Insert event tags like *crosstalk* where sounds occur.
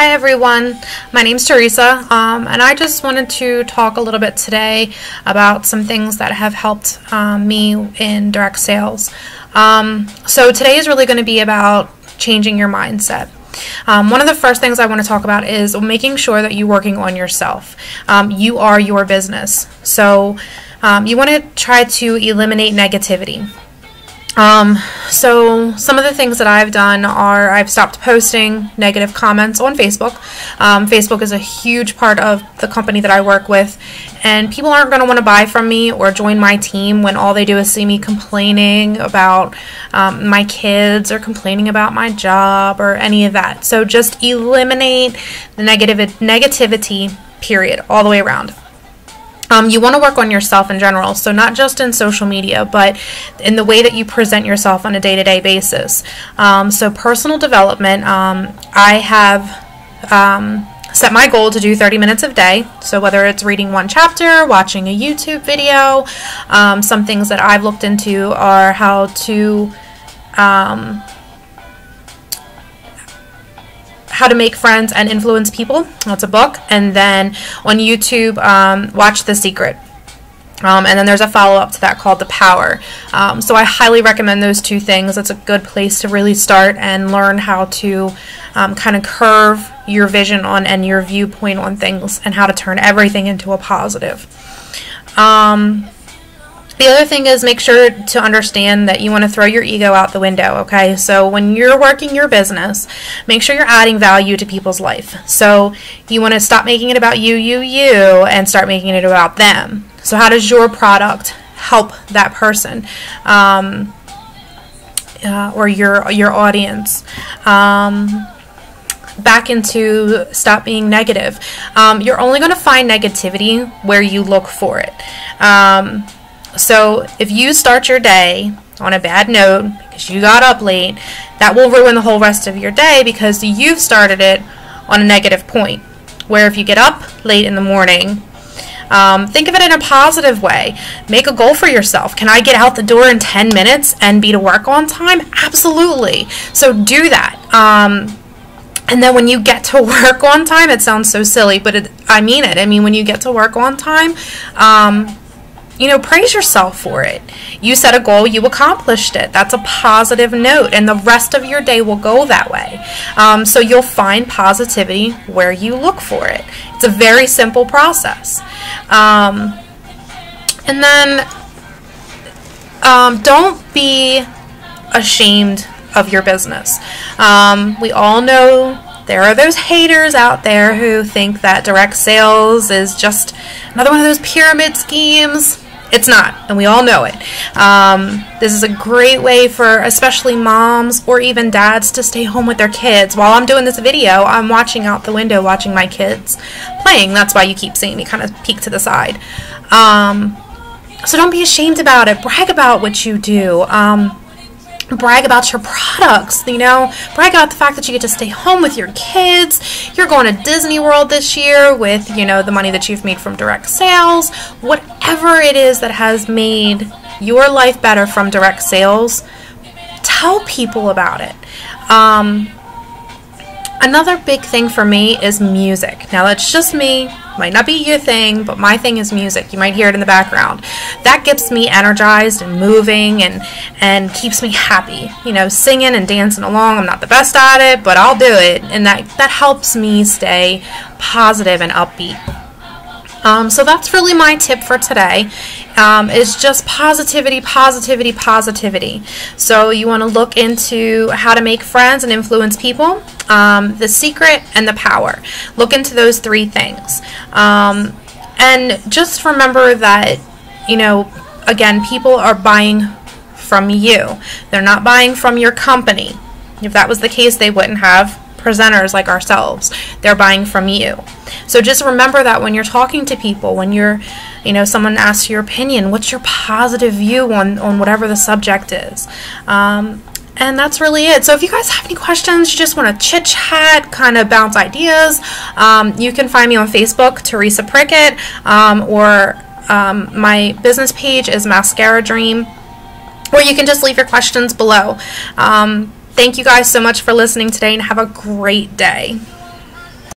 Hi everyone, my name's Theresa, um, and I just wanted to talk a little bit today about some things that have helped um, me in direct sales. Um, so today is really going to be about changing your mindset. Um, one of the first things I want to talk about is making sure that you're working on yourself. Um, you are your business, so um, you want to try to eliminate negativity. Um, so some of the things that I've done are I've stopped posting negative comments on Facebook. Um, Facebook is a huge part of the company that I work with, and people aren't going to want to buy from me or join my team when all they do is see me complaining about um, my kids or complaining about my job or any of that. So just eliminate the negative negativity. Period, all the way around. Um, you want to work on yourself in general, so not just in social media, but in the way that you present yourself on a day to day basis. Um, so, personal development, um, I have um, set my goal to do 30 minutes a day. So, whether it's reading one chapter, watching a YouTube video, um, some things that I've looked into are how to how to Make Friends and Influence People. That's a book. And then on YouTube, um, watch The Secret. Um, and then there's a follow up to that called The Power. Um, so I highly recommend those two things. It's a good place to really start and learn how to um, kind of curve your vision on and your viewpoint on things and how to turn everything into a positive. The other thing is make sure to understand that you want to throw your ego out the window, okay? So when you're working your business, make sure you're adding value to people's life. So you want to stop making it about you, you, you, and start making it about them. So how does your product help that person? Um, uh, or your your audience. Um, back into stop being negative. Um, you're only going to find negativity where you look for it. Um, so if you start your day on a bad note because you got up late, that will ruin the whole rest of your day because you've started it on a negative point. Where if you get up late in the morning, um, think of it in a positive way. Make a goal for yourself. Can I get out the door in 10 minutes and be to work on time? Absolutely. So do that. Um, and then when you get to *laughs* work on time, it sounds so silly, but it, I mean it. I mean, when you get to work on time, um, you know, praise yourself for it. You set a goal, you accomplished it. That's a positive note, and the rest of your day will go that way. Um, so you'll find positivity where you look for it. It's a very simple process. Um, and then um, don't be ashamed of your business. Um, we all know there are those haters out there who think that direct sales is just another one of those pyramid schemes. It's not, and we all know it. Um, this is a great way for especially moms or even dads to stay home with their kids. While I'm doing this video, I'm watching out the window, watching my kids playing. That's why you keep seeing me kind of peek to the side. Um, so don't be ashamed about it. Brag about what you do. Um, brag about your products, you know, brag about the fact that you get to stay home with your kids. You're going to Disney World this year with, you know, the money that you've made from direct sales. Whatever it is that has made your life better from direct sales, tell people about it. Um, another big thing for me is music. Now, that's just me might not be your thing, but my thing is music. You might hear it in the background. That gets me energized and moving and and keeps me happy. You know, singing and dancing along. I'm not the best at it, but I'll do it, and that that helps me stay positive and upbeat. Um, so that's really my tip for today. Um, is just positivity, positivity, positivity. So you want to look into how to make friends and influence people, um, the secret, and the power. Look into those three things. Um, and just remember that, you know, again, people are buying from you. They're not buying from your company. If that was the case, they wouldn't have presenters like ourselves. They're buying from you. So just remember that when you're talking to people, when you're, you know, someone asks your opinion, what's your positive view on, on whatever the subject is? Um, and that's really it. So if you guys have any questions, you just want to chit chat, kind of bounce ideas, um, you can find me on Facebook, Theresa Prickett, um, or um, my business page is Mascara Dream, or you can just leave your questions below. Um, Thank you guys so much for listening today and have a great day.